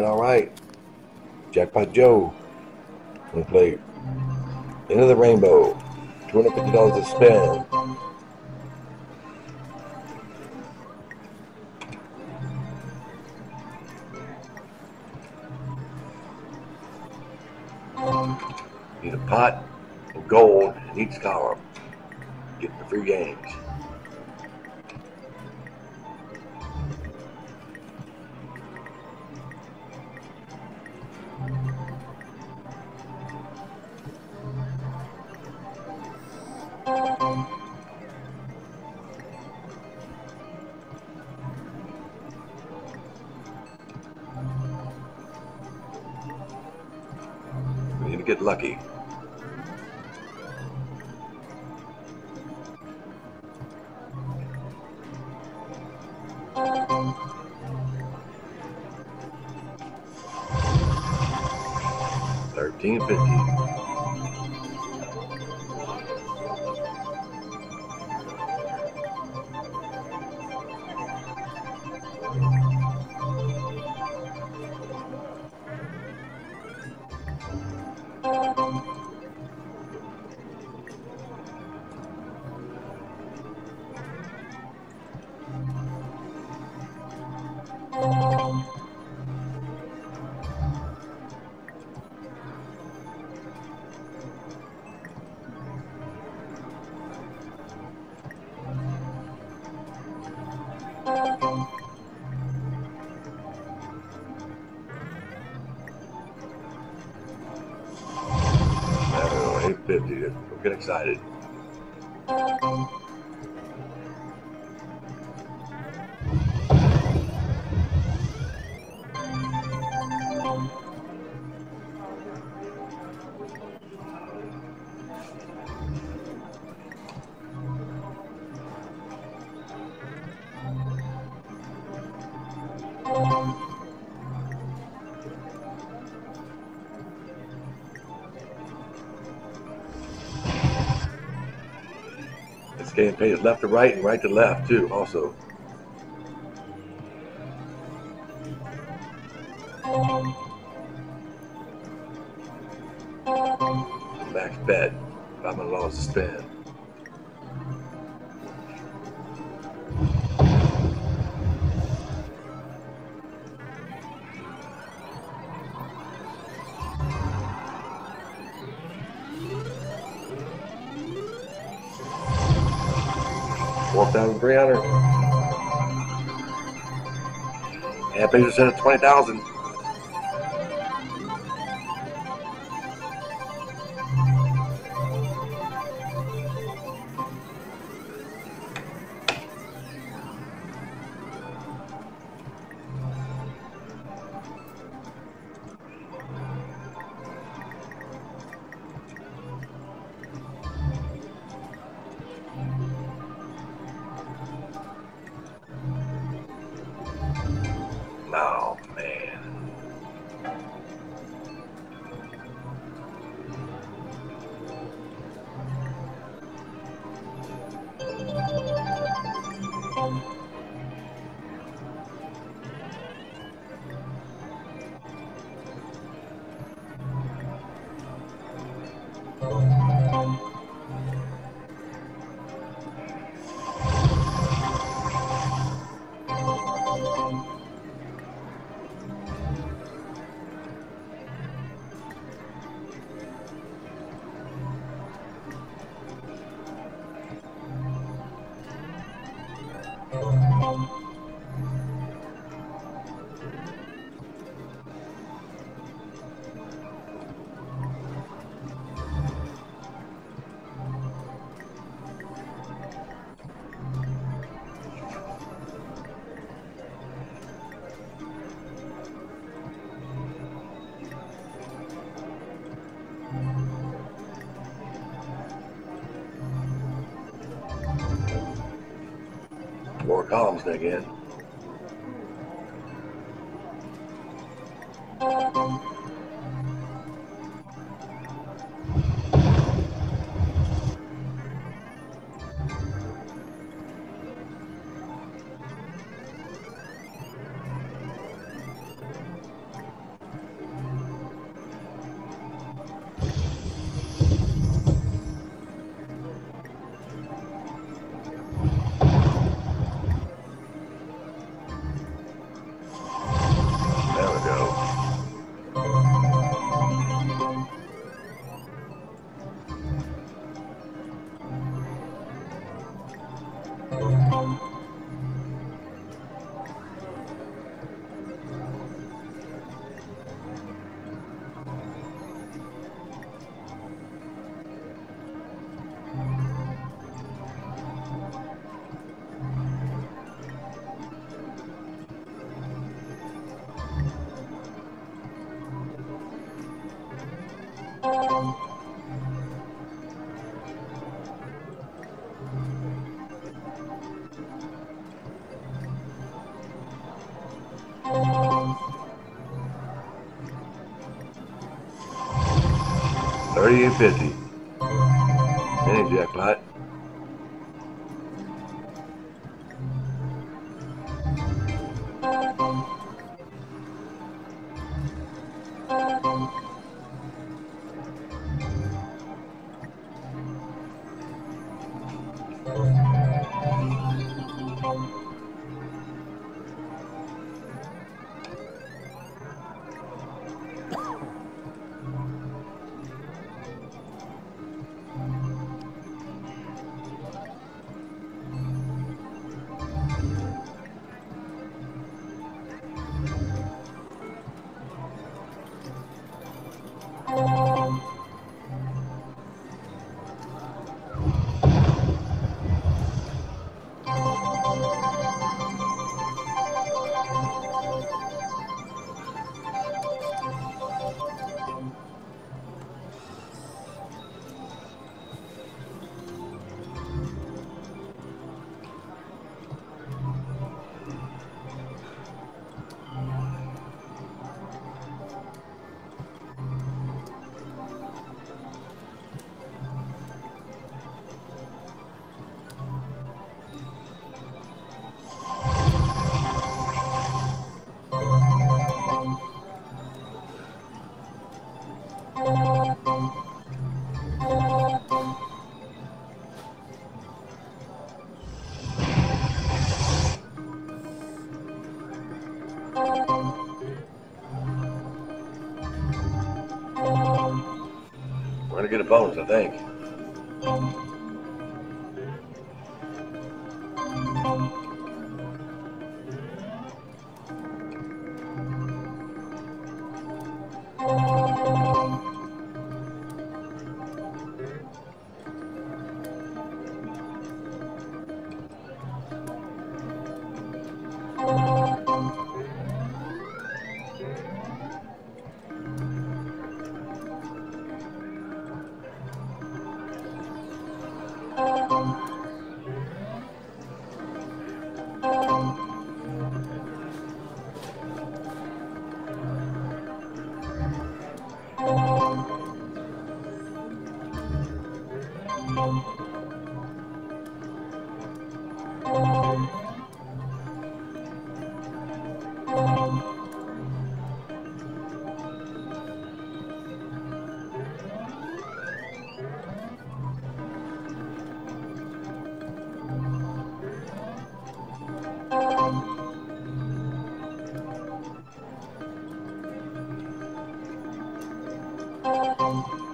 right, all right. Jackpot Joe. We play End of the Rainbow. $250 to spend. Need a pot of gold in each column. Get the free games. Lucky. Thirteen fifty. Salz. Excited. It's getting left to right and right to left too, also. down 300. And Pacer said at 20,000. now. Columns again. 350. Any get a bonus, I think. Oh,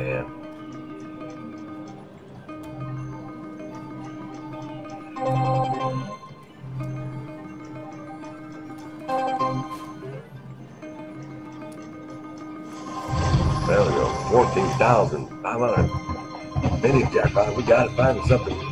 man. There we go. 14,500. Mini jackpot. We got to find something.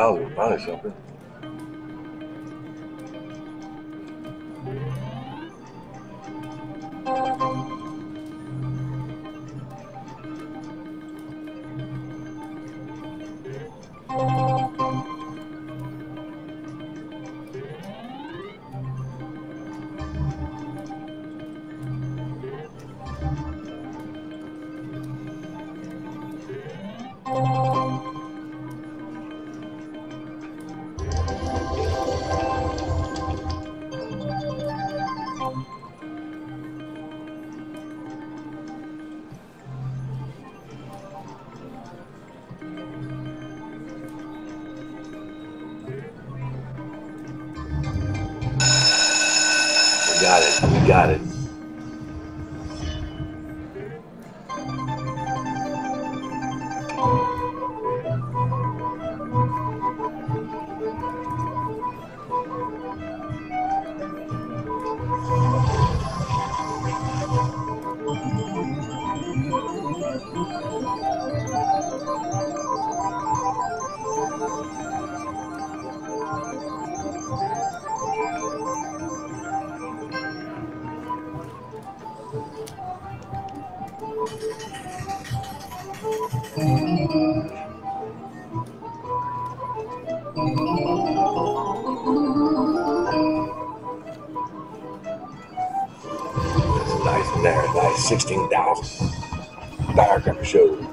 Dollars would probably something. Nice in there. Nice 16,000. Firecracker show.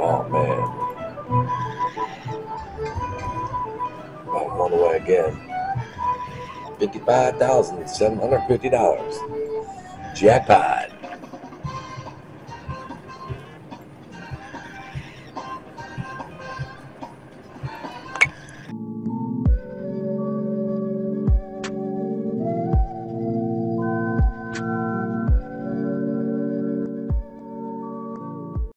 Oh man. Oh, I'm on the way again. $55,750. Jackpot.